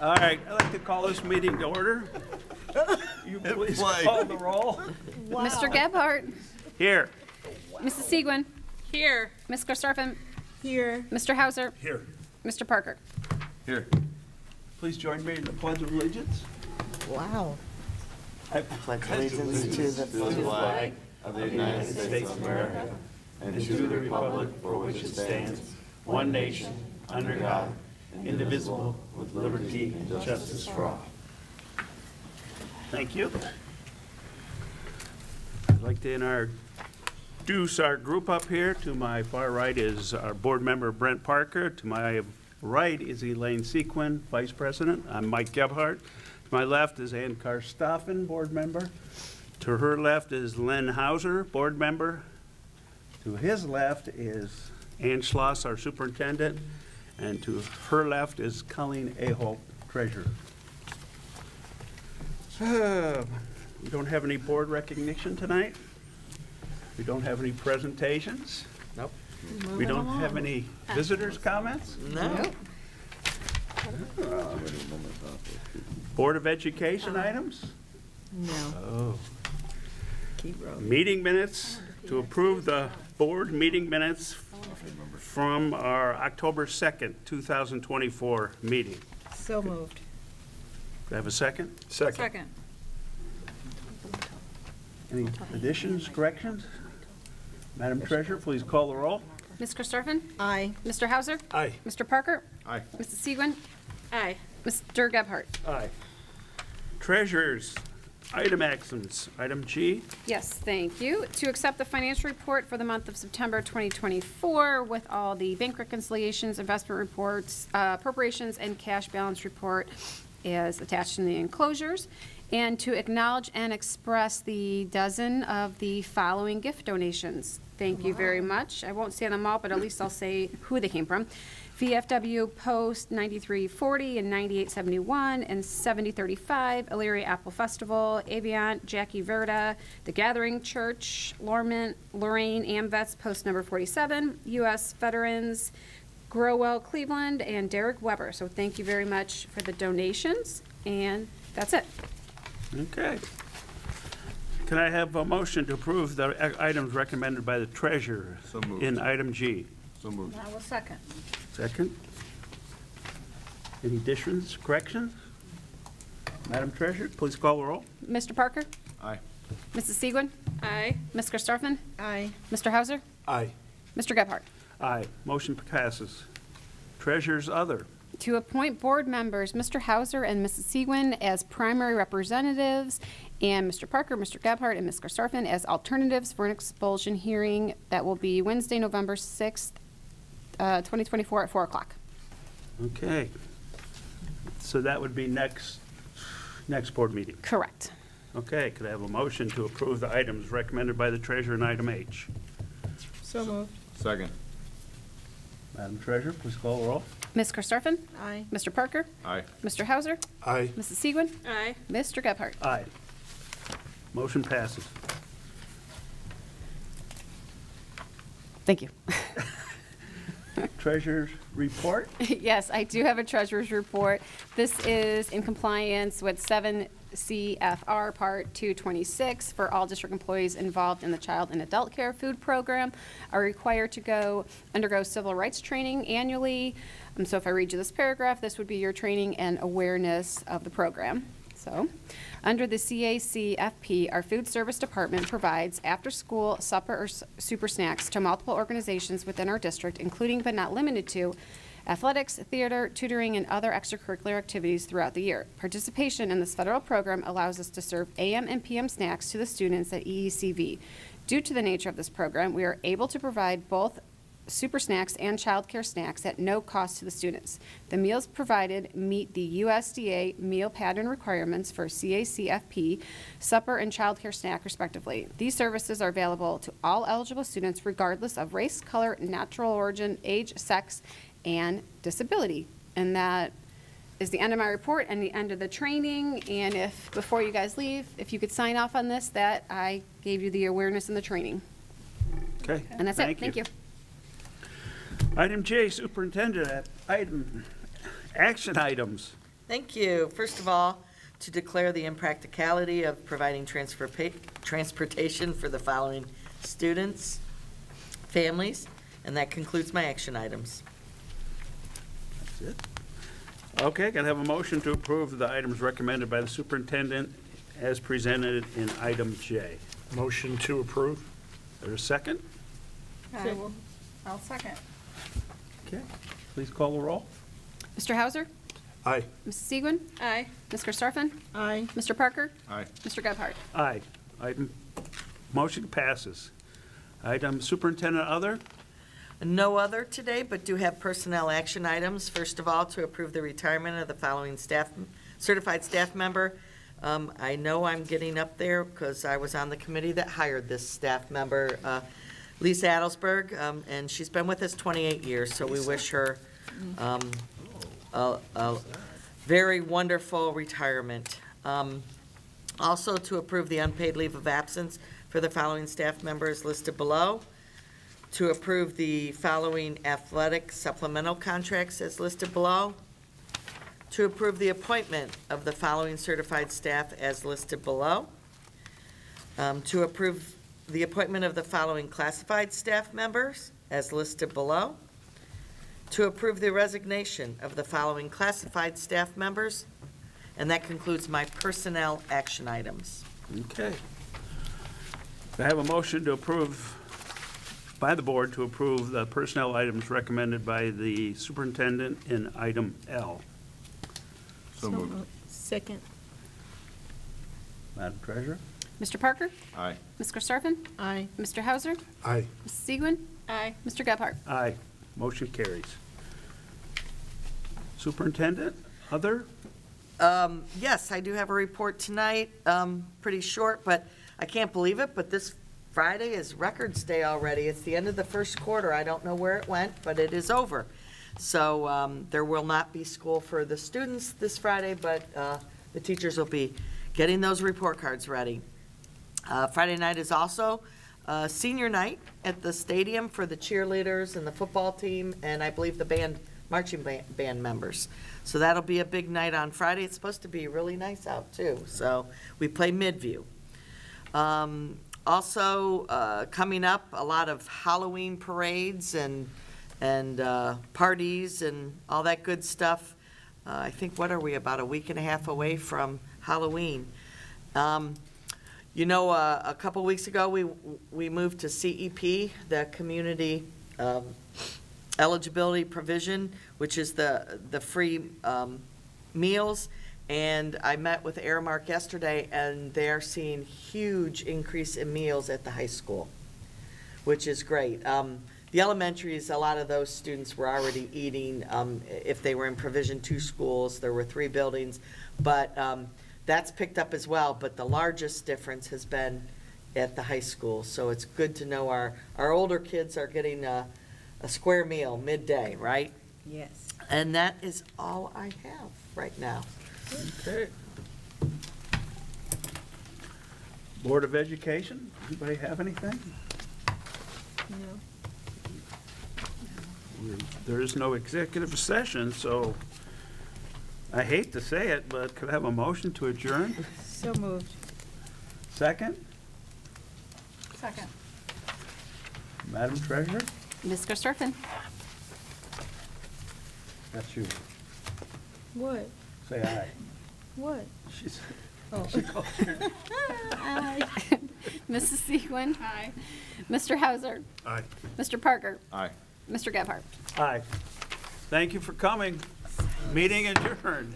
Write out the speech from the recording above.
All right, I'd like to call this meeting to order. You please play. call the roll. Mr. Gebhardt, Here. Mrs. Segwin, Here. Ms. Karstoffen, Here. Mr. Hauser, Here. Mr. Parker. Here. Please join me in the pledge of allegiance. Wow. I pledge allegiance to the flag of the United States of America and to the republic for which it stands, one nation, under God, indivisible, with liberty and justice for all. Thank you. I'd like to introduce our group up here. To my far right is our board member Brent Parker. To my right is Elaine Sequin, Vice President. I'm Mike Gebhardt. To my left is Ann Karstoffen, Board Member. To her left is Len Hauser, Board Member. To his left is Ann Schloss, our Superintendent. And to her left is Colleen Aho, Treasurer. Uh, We don't have any board recognition tonight. We don't have any presentations. Nope. We don't have any visitors' comments. No. Board of Education items. No. Oh. Keep rolling. Meeting minutes, to approve the board meeting minutes from our October 2nd, 2024 meeting. So moved. Do I have a second? Second. Second. Any additions, corrections? Madam Treasurer, please call the roll. Ms. Karstoffen, Aye. Mr. Hauser, Aye. Mr. Parker, Aye. Mrs. Segwin, Aye. Mr. Gebhardt. Aye. Treasurers, item actions, item G. Yes, thank you. To accept the financial report for the month of September 2024 with all the bank reconciliations, investment reports, uh, appropriations, and cash balance report is attached in the enclosures. And to acknowledge and express the dozen of the following gift donations. Thank you very much. I won't say them all, but at least I'll say who they came from. VFW Post 9340 and 9871 and 7035, Elyria Apple Festival, Aviant, Jackie Verda, The Gathering Church, Lorman, Lorain Amvets Post number 47, U.S. Veterans, Growell Cleveland, and Derek Weber. So thank you very much for the donations, and that's it. Okay. Can I have a motion to approve the items recommended by the treasurer So moved. in item G? So moved. I will second. Second. Any additions, corrections? Madam Treasurer, please call the roll. Mr. Parker? Aye. Mrs. Segwin? Aye. Ms. Karstoffen? Aye. Mr. Hauser? Aye. Mr. Gebhardt? Aye. Motion passes. Treasurer's other. To appoint board members, Mr. Hauser and Mrs. Segwin as primary representatives, and Mr. Parker, Mr. Gebhardt, and Ms. Karstoffen as alternatives for an expulsion hearing that will be Wednesday, November 6th, uh, 2024 at 4 o'clock. Okay. So that would be next, next board meeting. Correct. Okay, could I have a motion to approve the items recommended by the treasurer in item H? So moved. Second. Madam Treasurer, please call the roll. Ms. Karstoffen? Aye. Mr. Parker? Aye. Mr. Hauser? Aye. Mrs. Segwin? Aye. Mr. Gebhardt? Aye. Motion passes. Thank you. Treasurer's report? Yes, I do have a treasurer's report. This is in compliance with 7 CFR Part 226 for all district employees involved in the child and adult care food program are required to go, undergo civil rights training annually. Um, So if I read you this paragraph, this would be your training and awareness of the program. So, under the CACFP, our food service department provides after-school supper or super snacks to multiple organizations within our district, including but not limited to athletics, theater, tutoring, and other extracurricular activities throughout the year. Participation in this federal program allows us to serve AM and PM snacks to the students at EECV. Due to the nature of this program, we are able to provide both super snacks and childcare snacks at no cost to the students. The meals provided meet the USDA meal pattern requirements for CACFP, supper, and childcare snack respectively. These services are available to all eligible students regardless of race, color, natural origin, age, sex, and disability. And that is the end of my report and the end of the training. And if, before you guys leave, if you could sign off on this, that I gave you the awareness and the training. Okay. And that's it. Thank you. Item J, Superintendent, item Action items. Thank you. First of all, to declare the impracticality of providing transfer pa- transportation for the following students, families, and that concludes my action items. That's it. Okay, can I have a motion to approve the items recommended by the superintendent as presented in item J? Motion to approve? Is there a second? I will, I'll second. Okay, please call the roll. Mr. Hauser? Aye. Mrs. Segwin? Aye. Ms. Karstoffen? Aye. Mr. Parker? Aye. Mr. Gebhardt? Aye. Item, motion passes. Item superintendent other? No other today, but do have personnel action items. First of all, to approve the retirement of the following staff, certified staff member. Um, I know I'm getting up there because I was on the committee that hired this staff member, uh, Lisa Adelsberg, um, and she's been with us 28 years, so we wish her um, a a very wonderful retirement. Um, Also, to approve the unpaid leave of absence for the following staff members listed below. To approve the following athletic supplemental contracts as listed below, to approve the appointment of the following certified staff as listed below, um, to approve the appointment of the following classified staff members as listed below, to approve the resignation of the following classified staff members, and that concludes my personnel action items. Okay. I have a motion to approve, by the board, to approve the personnel items recommended by the superintendent in item L? So moved. Second. Madam Treasurer? Mr. Parker? Aye. Ms. Karstoffen? Aye. Mr. Hauser? Aye. Mrs. Segwin? Aye. Mr. Gebhardt? Aye. Motion carries. Superintendent, other? Um, Yes, I do have a report tonight, um, pretty short, but I can't believe it, but this Friday is Records Day already. It's the end of the first quarter. I don't know where it went, but it is over. So um, there will not be school for the students this Friday, but uh, the teachers will be getting those report cards ready. Uh, Friday night is also uh, senior night at the stadium for the cheerleaders and the football team, and I believe the band, marching ba- band members. So that'll be a big night on Friday. It's supposed to be really nice out, too. So we play Midview. Um, Also, uh, coming up, a lot of Halloween parades and, and uh, parties and all that good stuff. Uh, I think, what are we, about a week and a half away from Halloween? Um, You know, uh, a couple weeks ago, we, we moved to CEP, the Community um, Eligibility Provision, which is the, the free um, meals. And I met with Aramark yesterday, and they're seeing huge increase in meals at the high school, which is great. Um, The elementaries, a lot of those students were already eating, um, if they were in Provision Two schools, there were three buildings. But um, that's picked up as well, but the largest difference has been at the high school. So it's good to know our, our older kids are getting a, a square meal midday, right? Yes. And that is all I have right now. Okay. Board of Education, anybody have anything? No. There is no executive session, so I hate to say it, but could I have a motion to adjourn? So moved. Second? Second. Madam Treasurer? Ms. Karstoffen? That's you. What? Say aye. What? She's, Oh. Aye. Mrs. Segwin? Aye. Mr. Hauser? Aye. Mr. Parker? Aye. Mr. Gebhardt? aye. Thank you for coming. Meeting adjourned.